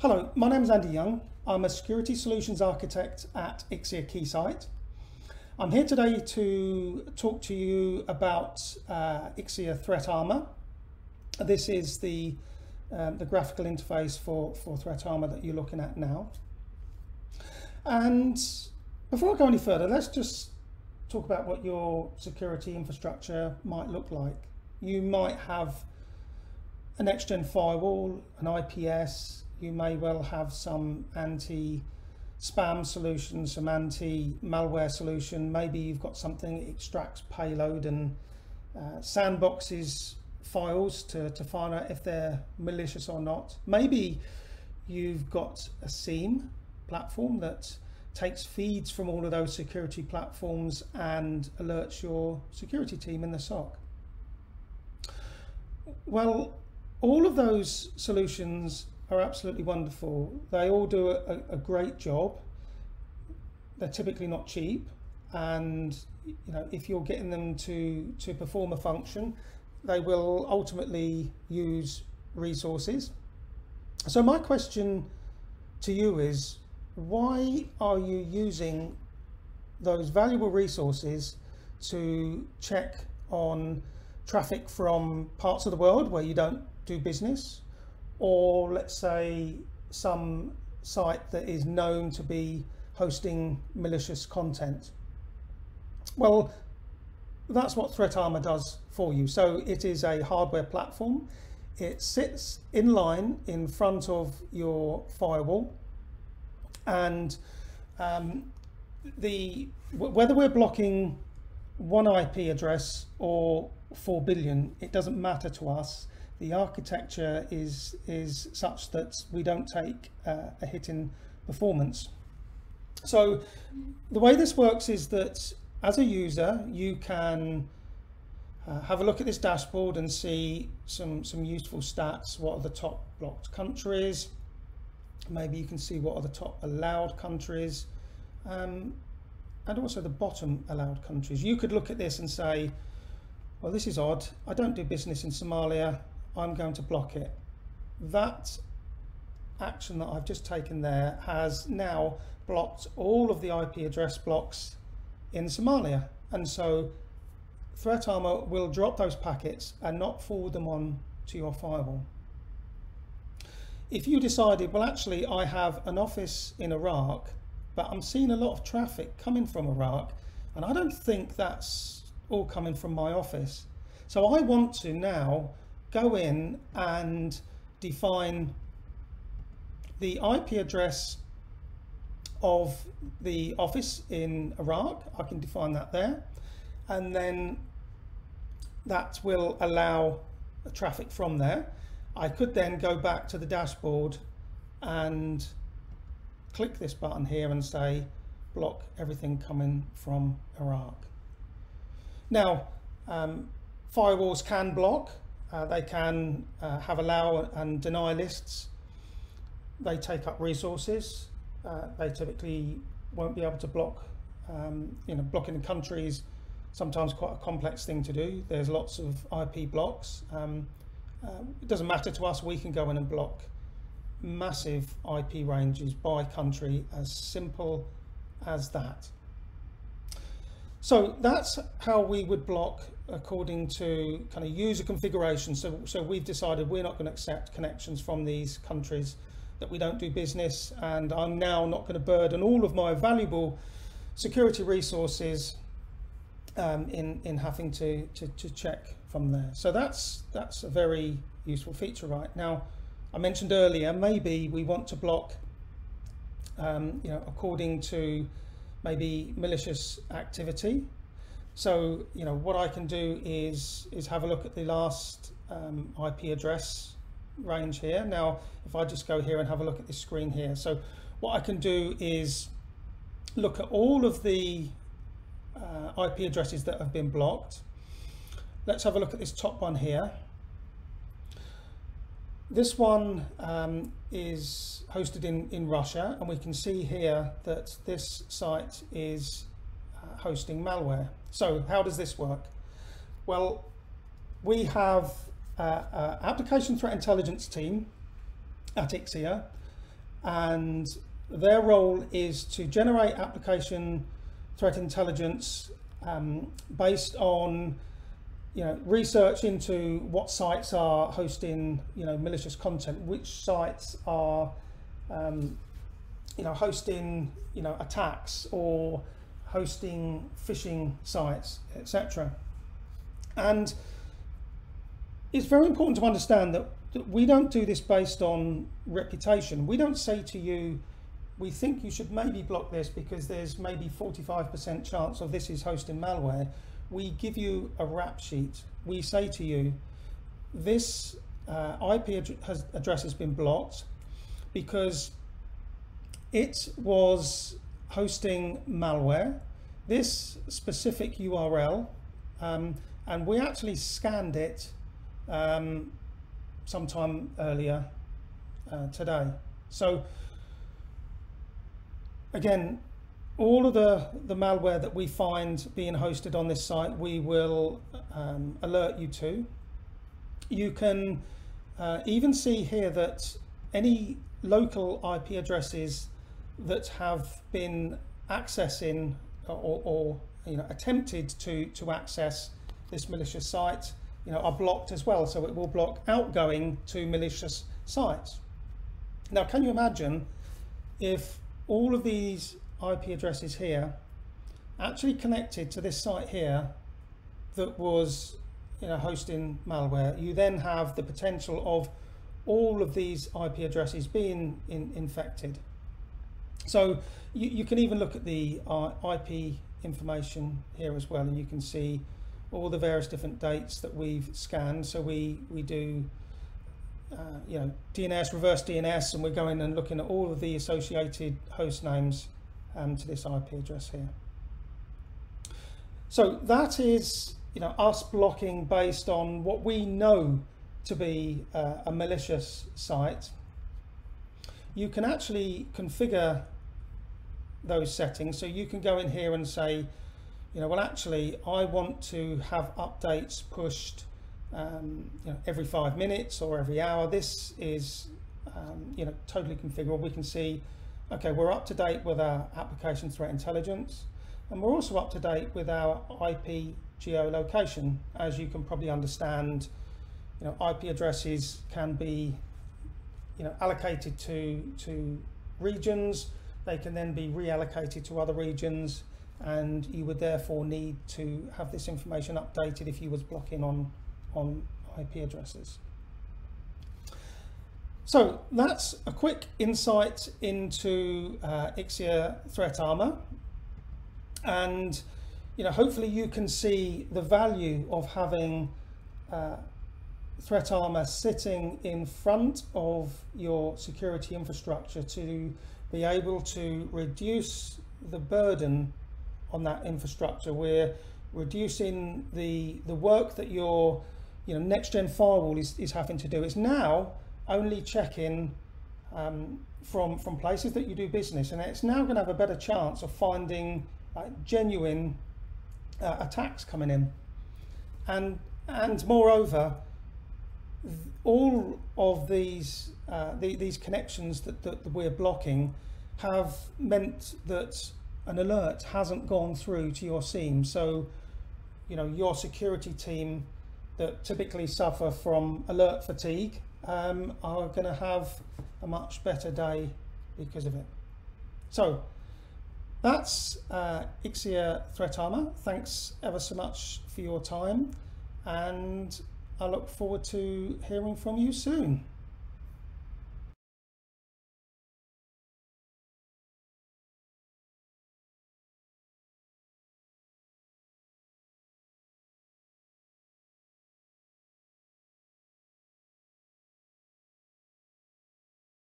Hello, my name is Andy Young. I'm a security solutions architect at Ixia Keysight. I'm here today to talk to you about uh, Ixia ThreatARMOR. This is the, um, the graphical interface for, for ThreatARMOR that you're looking at now. And before I go any further, let's just talk about what your security infrastructure might look like. You might have a next-gen firewall, an IPS, you may well have some anti-spam solution, some anti-malware solution. Maybe you've got something that extracts payload and uh, sandboxes files to, to find out if they're malicious or not. Maybe you've got a SIEM platform that takes feeds from all of those security platforms and alerts your security team in the SOC. Well, all of those solutions are absolutely wonderful. They all do a, a great job. They're typically not cheap, and you know if you're getting them to to perform a function, they will ultimately use resources. So my question to you is, why are you using those valuable resources to check on traffic from parts of the world where you don't do business or let's say some site that is known to be hosting malicious content. Well, that's what ThreatARMOR does for you. So it is a hardware platform. It sits in line in front of your firewall and um, the whether we're blocking one IP address or 4 billion, it doesn't matter to us the architecture is is such that we don't take uh, a hit in performance. So the way this works is that as a user you can uh, have a look at this dashboard and see some some useful stats. What are the top blocked countries? Maybe you can see what are the top allowed countries. Um, and also the bottom allowed countries. You could look at this and say, well, this is odd. I don't do business in Somalia. I'm going to block it. That action that I've just taken there has now blocked all of the IP address blocks in Somalia. And so ThreatARMOR will drop those packets and not forward them on to your firewall. If you decided, well, actually, I have an office in Iraq, but I'm seeing a lot of traffic coming from Iraq, and I don't think that's all coming from my office. So I want to now go in and define the IP address of the office in Iraq. I can define that there. And then that will allow traffic from there. I could then go back to the dashboard and click this button here and say block everything coming from Iraq. Now, um, firewalls can block uh, they can uh, have allow and deny lists. They take up resources. Uh, they typically won't be able to block, um, you know, blocking the countries sometimes quite a complex thing to do. There's lots of IP blocks. Um, uh, it doesn't matter to us, we can go in and block massive IP ranges by country as simple as that. So that's how we would block according to kind of user configuration. So, so we've decided we're not going to accept connections from these countries that we don't do business and I'm now not going to burden all of my valuable security resources um, in, in having to, to, to check from there. So that's, that's a very useful feature right now. I mentioned earlier, maybe we want to block, um, you know, according to maybe malicious activity. So, you know, what I can do is, is have a look at the last um, IP address range here. Now, if I just go here and have a look at this screen here. So what I can do is look at all of the uh, IP addresses that have been blocked. Let's have a look at this top one here. This one um, is hosted in, in Russia and we can see here that this site is uh, hosting malware. So how does this work? Well, we have an application threat intelligence team at Ixia and their role is to generate application threat intelligence um, based on you know research into what sites are hosting you know malicious content, which sites are um, you know hosting you know attacks or hosting phishing sites, etc. And it's very important to understand that, that we don't do this based on reputation. We don't say to you, we think you should maybe block this because there's maybe 45% chance of this is hosting malware. We give you a rap sheet. We say to you, this uh, IP ad has, address has been blocked because it was hosting malware, this specific URL, um, and we actually scanned it um, sometime earlier uh, today. So again, all of the, the malware that we find being hosted on this site, we will um, alert you to. You can uh, even see here that any local IP addresses that have been accessing or, or you know attempted to to access this malicious site you know are blocked as well. So it will block outgoing to malicious sites. Now can you imagine if all of these IP addresses here actually connected to this site here that was you know, hosting malware, you then have the potential of all of these IP addresses being in, infected. So you, you, can even look at the uh, IP information here as well, and you can see all the various different dates that we've scanned. So we, we do uh, you know, DNS, reverse DNS, and we're going and looking at all of the associated host names um, to this IP address here. So that is, you know, us blocking based on what we know to be uh, a malicious site. You can actually configure those settings. So you can go in here and say, you know, well, actually, I want to have updates pushed um, you know, every five minutes or every hour. This is um, you know, totally configurable. We can see, okay, we're up to date with our application threat intelligence, and we're also up to date with our IP geolocation. As you can probably understand, you know, IP addresses can be you know, allocated to, to regions. They can then be reallocated to other regions and you would therefore need to have this information updated if you was blocking on on IP addresses. So that's a quick insight into uh, Ixia ThreatARMOR. And you know, hopefully you can see the value of having uh, ThreatARMOR sitting in front of your security infrastructure to be able to reduce the burden on that infrastructure. We're reducing the, the work that your you know, next gen firewall is, is having to do. It's now only checking um, from, from places that you do business and it's now going to have a better chance of finding uh, genuine uh, attacks coming in. And, and moreover, all of these, uh, the, these connections that, that we're blocking have meant that an alert hasn't gone through to your SIEM. So, you know, your security team that typically suffer from alert fatigue um, are going to have a much better day because of it. So that's uh, Ixia ThreatARMOR. Thanks ever so much for your time and I look forward to hearing from you soon.